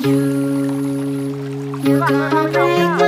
You, you're gonna